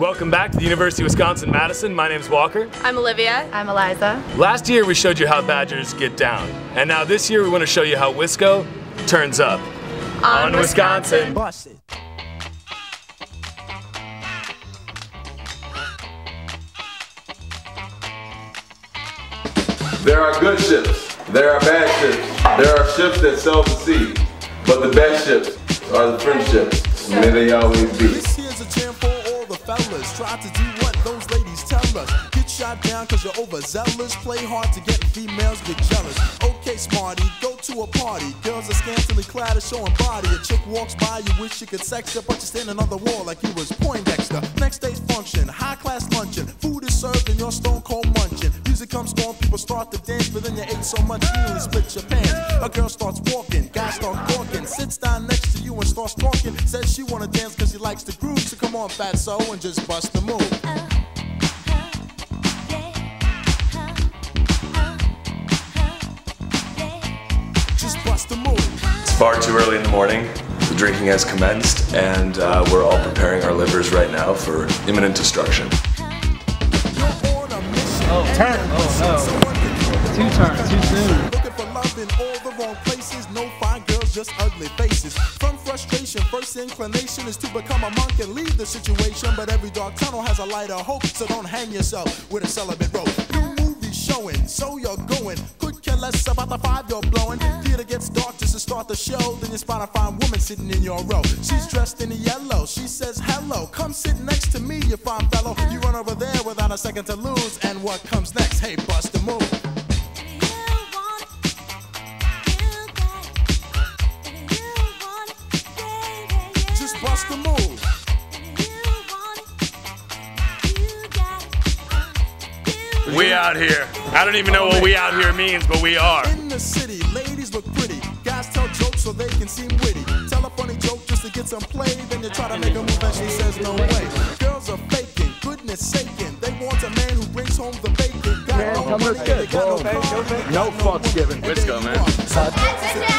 Welcome back to the University of Wisconsin-Madison. My name's Walker. I'm Olivia. I'm Eliza. Last year we showed you how Badgers get down. And now this year we want to show you how Wisco turns up. On Wisconsin. Bust it. There are good ships. There are bad ships. There are ships that sail the sea. But the best ships are the friendships. And may they always be. Fellas. Try to do what those ladies tell us. Get shot down cause you're overzealous. Play hard to get females get jealous. Okay, smarty, go to a party. Girls are scantily clad and showing body. A chick walks by, you wish you could sex her, but you're standing on the wall like you was Poindexter. Next day's function, high class luncheon. Food is served and you're stone cold munching. Music comes on, people start to dance, but then you ate so much you nearly split your pants. A girl starts walking, guys start talking, sits down next to you and starts talking. Says she wanna dance cause she likes the groove, on, fat so and just bust the move. Just bust the move. It's far too early in the morning. The drinking has commenced, and uh, we're all preparing our livers right now for imminent destruction. You're on a mission. Oh, turn. Oh, no. Two turns, too soon. Looking for love in all the wrong places. No fine girls, just ugly faces. From frustration, first inclination is to become a monk and leave the situation. But every dark tunnel has a light of hope, so don't hang yourself with a celibate rope. New movie showing, so you're going. Could care less about the five you're blowing. Theater gets dark just to start the show. Then you spot a fine woman sitting in your row. She's dressed in yellow. She says, Hello, come sit next to me, you fine fellow. You run over there without a second to lose. And what comes next? Hey, bust the move. Bust the move. We out here. I don't even know what we out here means, but we are. In the city, ladies look pretty. Guys tell jokes so they can seem witty. Tell a funny joke just to get some play. Then you try to make a move and she says no way. Girls are faking, goodness saking. They want a man who brings home the bacon. Got Man, no come money, look they good. got no No fucks given. money, Let's go, man.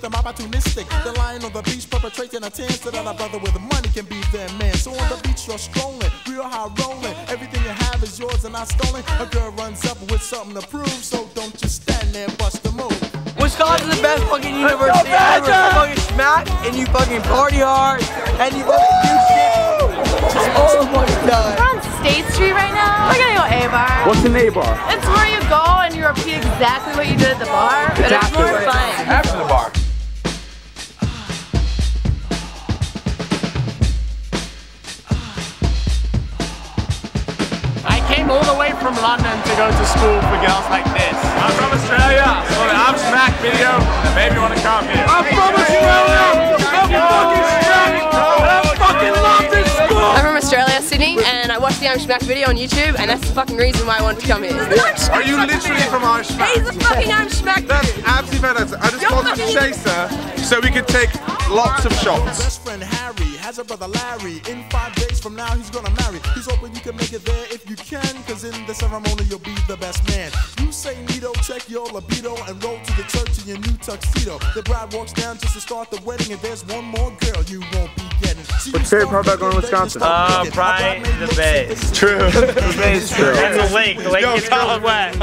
For a man makes them opportunistic. The lion on the beach perpetrating a tan so that a brother with money can be their man. So on the beach you're strolling, real high rolling. Everything you have is yours and not stolen. A girl runs up with something to prove, so don't just stand there, bust the move. Wisconsin's the best fucking university ever. You fucking smack and you fucking party hard and you fucking do shit. Just all the fucking time. We're on State Street right now. We're gonna go A bar. What's an A bar? It's where you go and you repeat exactly what you did at the bar, but it's more fun. After the bar. I came all the way from London to go to school for girls like this. I'm from Australia, so I'm Shmacked Video, and maybe you want to come here. I'm from Australia! I'm fucking Smack! I fucking love this school! I'm from Australia, Sydney, and I watched the I'm Shmacked video on YouTube, and that's the fucking reason why I wanted to come here. Are you literally from our He's the fucking I'm Smack That's absolutely fantastic. I just You're called him fucking- Chaser so we could take lots of shots. Best friend Harry a brother Larry. In five days from now, he's gonna marry. He's hoping you can make it there if you can, cause in the ceremony, you'll be the best man. You say Nito, check your libido, and roll to the church in your new tuxedo. The bride walks down just to start the wedding, and there's one more girl you won't be getting. See, What's your favorite part about going to thinking, then you Wisconsin? start Uh, thinking. probably A bride may the look bay. is True. It's true. And the lake, the lake gets real wet.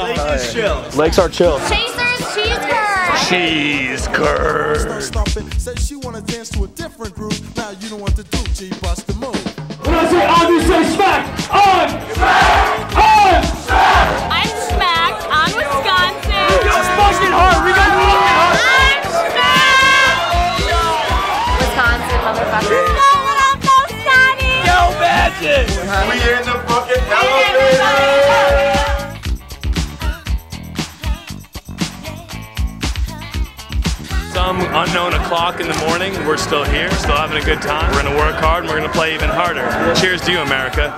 Lakes are chill. Chasers Cheeseburger! Cheese curd. Start stomping. Says she wanna dance to a different groove. Now you know what to do. G bust the move. When I say on, you say smack! On! Smack! On! I'm Smack on Wisconsin. Just fucking hard, we got fucking hard! I'm Smack! Wisconsin, motherfucker. No, what up, no, Scotty? Yo, Magic! We in the fucking Some unknown o'clock in the morning, we're still here, still having a good time. We're gonna work hard and we're gonna play even harder. Cheers to you, America.